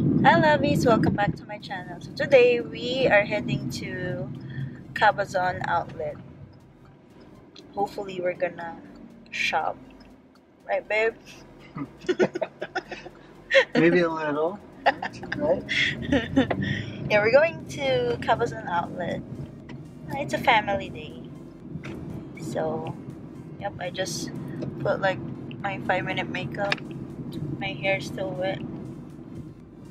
Hi lovies, welcome back to my channel. So today we are heading to Cabazon outlet. Hopefully we're gonna shop. Right babe? Maybe a little. Right? yeah, we're going to Cabazon outlet. Uh, It's a family day. So, yep, I just put like my five minute makeup. My hair is still wet.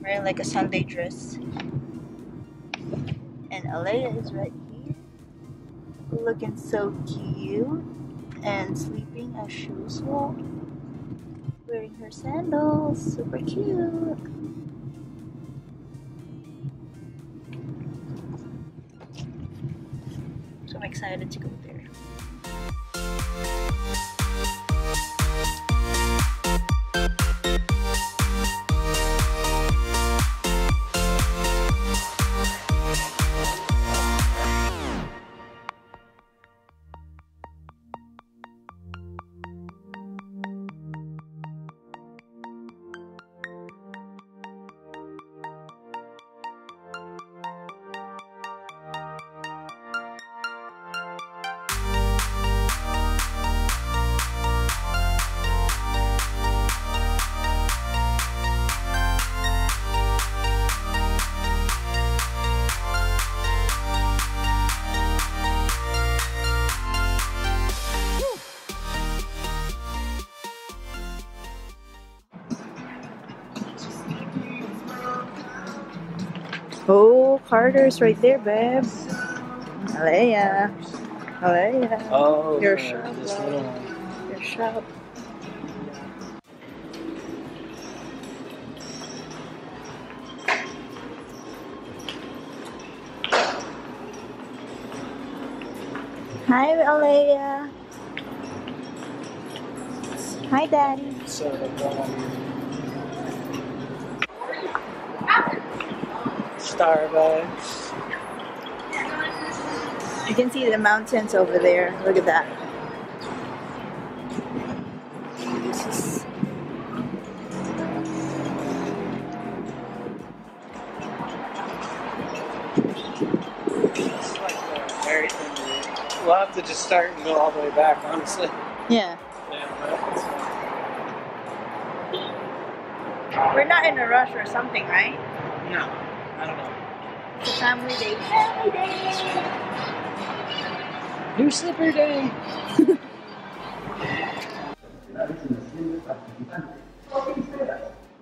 Wearing like a Sunday dress. And Alaiya is right here. Looking so cute. And sleeping as she usual. Wearing her sandals. Super cute. So I'm excited to go there. Oh, Carter's right there, babe. Alaiya. Alaiya. Oh, Your shop, little. Your shop. Hi, Alaiya. Hi, Daddy. So, um, Starbucks. You can see the mountains over there. Look at that. This is It's like a very thin We'll have to just start and go all the way back, honestly. yeah. Yeah, We're not in a rush or something, right? No, I don't know. It's a family day. Family day. New slipper day.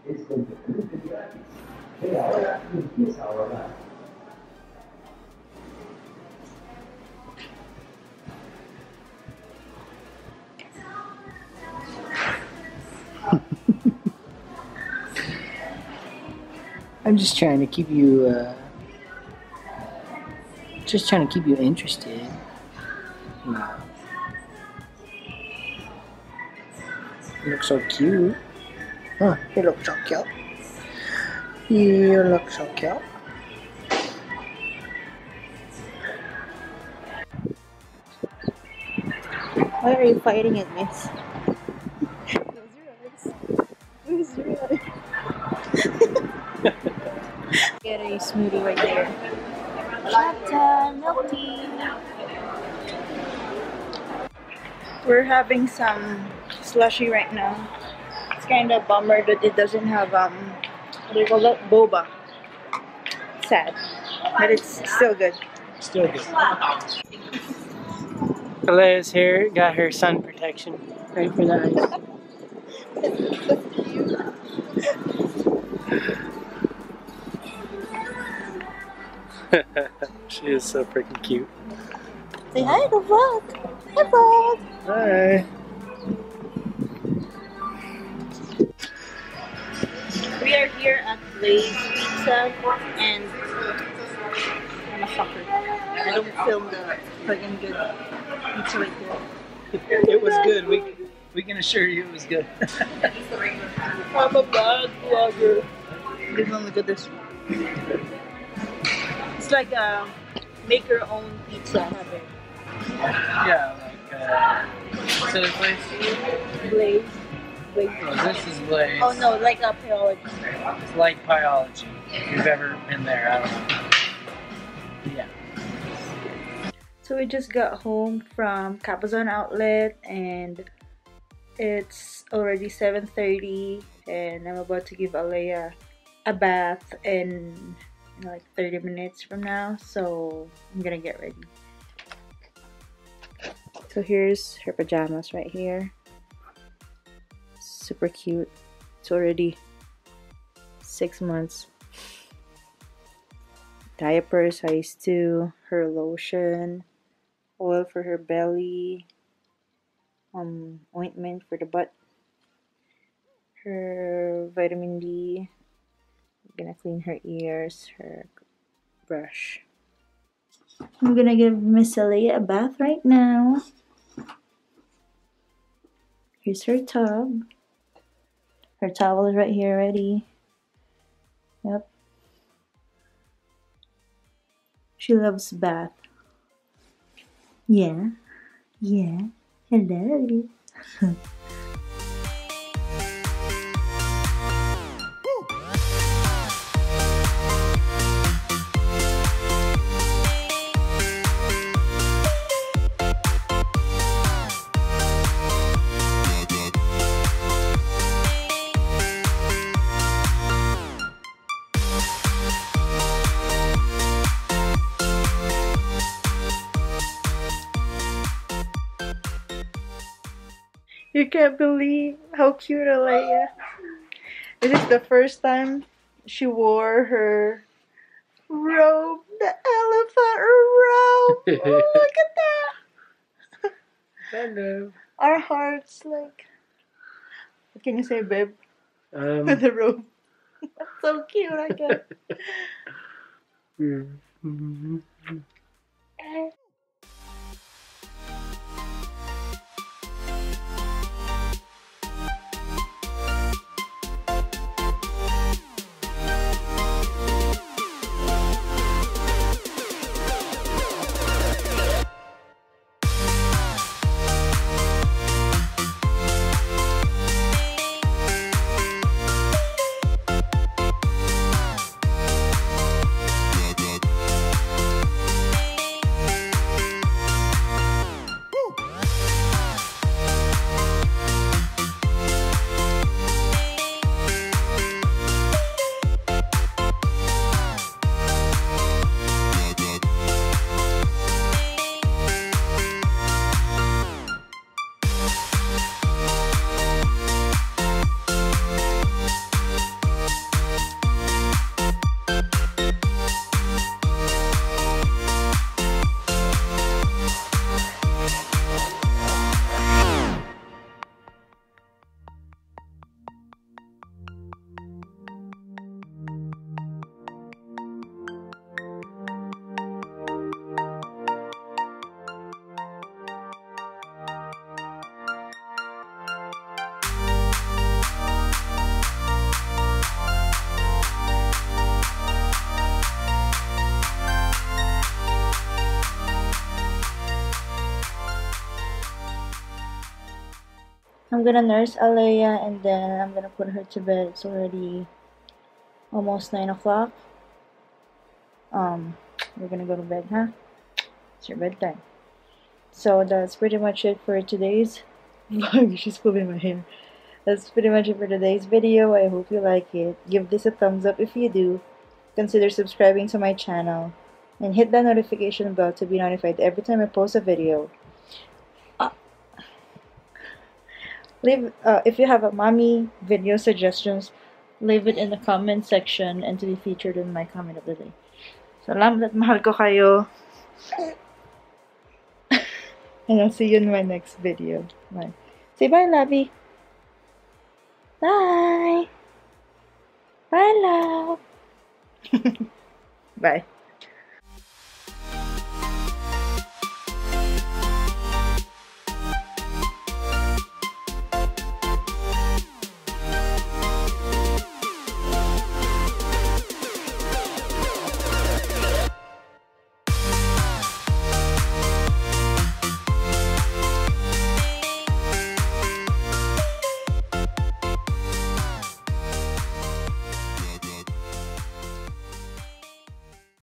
es completamente gratis. Ve ahora y empieza a ahorrar. I'm just trying to keep you, uh, just trying to keep you interested. No. You look so cute. Huh, you look so cute. You look so cute. Why are you fighting it, miss? Get a smoothie right there. Latte, milk tea. We're having some slushy right now. It's kind of bummer that it doesn't have um, what do you call it? Boba. Sad, but it's still good. Still good. Alaiya's here, got her sun protection right for the eyes. she is so freaking cute. Say hi to vlog. Hi vlog. Hi. We are here at Blaze Pizza and I'm a sucker. I don't film the friggin' good pizza right there. It was good. We we can assure you it was good. I'm a bad vlogger. Them look at this. It's like a make your own pizza. Yeah, like uh, so the place. Blaze Wait. Oh, this is like Oh no, like a biology. it's like biology. If you've ever been there, I don't know. Yeah. So we just got home from Cabazon Outlet and it's already 7.30 and I'm about to give Alaiya a bath in like 30 minutes from now so I'm gonna get ready. So here's her pajamas right here. Super cute. It's already six months. Diaper size 2, her lotion, oil for her belly, um, ointment for the butt, her vitamin D. Gonna clean her ears, her brush. I'm gonna give Miss Alaiya a bath right now. Here's her tub. Her towel is right here ready. Yep. She loves bath. Yeah. Yeah. Hello. You can't believe how cute Alaiya. This is the first time she wore her robe, the elephant robe. Oh, look at that. Hello. Our hearts, like. What can you say, babe? Um, With the robe. That's so cute, I guess. gonna nurse Alaiya and then I'm gonna put her to bed. It's already almost 9 o'clock. Um, we're gonna go to bed, huh? It's your bedtime. So that's pretty much it for today's vlog. She's pulling my hair. That's pretty much it for today's video. I hope you like it. Give this a thumbs up if you do. Consider subscribing to my channel. And hit that notification bell to be notified every time I post a video. Leave uh, if you have a mommy video suggestions leave it in the comment section and to be featured in my comment of the day. Salamat mahal ko kayo. And I'll see you in my next video. Bye. Say bye lovey bye. Bye love. Bye